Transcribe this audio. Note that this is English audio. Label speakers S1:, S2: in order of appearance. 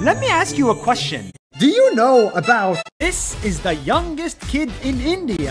S1: Let me ask you a question.
S2: Do you know about
S1: This is the youngest kid in India.